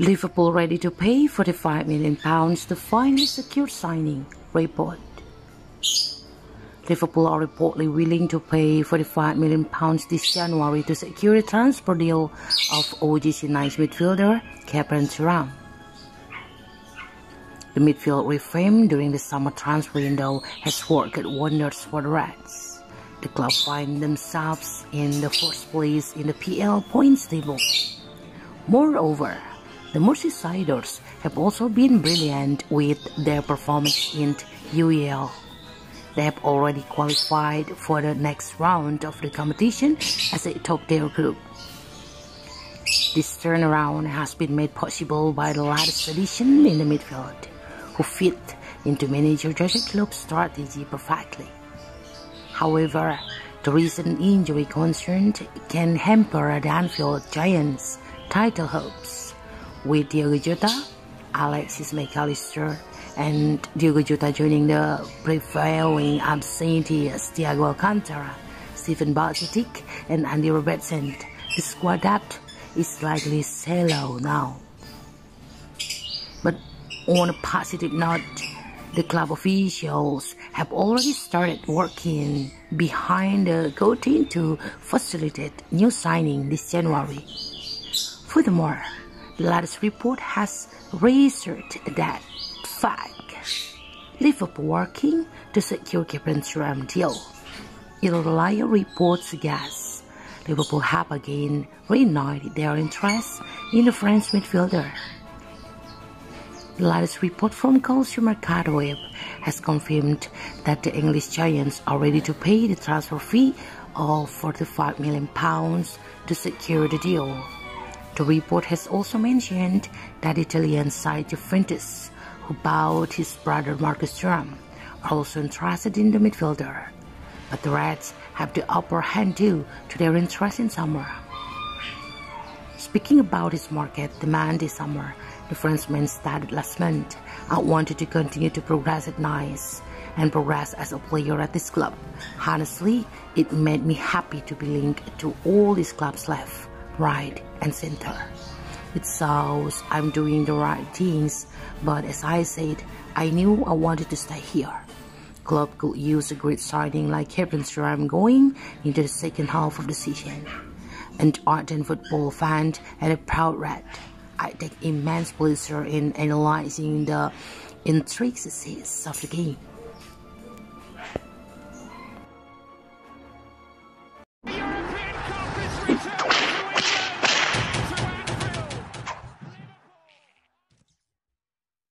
Liverpool ready to pay 45 million pounds to finally secure signing, report. Liverpool are reportedly willing to pay 45 million pounds this January to secure a transfer deal of OGC Nice midfielder Khéphren Thuram. The midfield reform during the summer transfer window has worked wonders for the Reds. The club find themselves in the first place in the PL points table. Moreover, the Merseysiders have also been brilliant with their performance in UEL. They have already qualified for the next round of the competition as a top-tier group. This turnaround has been made possible by the latest addition in the midfield, who fit into manager Jurgen Klopp's strategy perfectly. However, the recent injury concern can hamper the Anfield Giants' title hopes, with Diogo Jota, Alexis Mac Allister, and Diogo Jota joining the prevailing absentees Thiago Alcantara, Steven Bajcetic, and Andy Robertson. The squad depth is slightly shallow now. But on a positive note, the club officials have already started working behind the curtain to facilitate new signing this January. Furthermore, the latest report has researched that fact. Liverpool working to secure Khéphren Thuram deal. Ilaya reports suggest Liverpool have again reignited their interest in the French midfielder. The latest report from Calciomercato Web has confirmed that the English Giants are ready to pay the transfer fee of 45 million pounds to secure the deal. The report has also mentioned that Italian side Juventus about his brother Marcus Thuram, are also interested in the midfielder, but the Reds have the upper hand due to their interest in summer. Speaking about his market demand this summer, the Frenchman started last month uh, and wanted to continue to progress at Nice and progress as a player at this club. Honestly, it made me happy to be linked to all these clubs left, right, and center. It sounds I'm doing the right things, but as I said, I knew I wanted to stay here. Club could use a great signing like Khéphren Thuram going into the second half of the season. An ardent football fan and a proud red, I take immense pleasure in analyzing the intricacies of the game.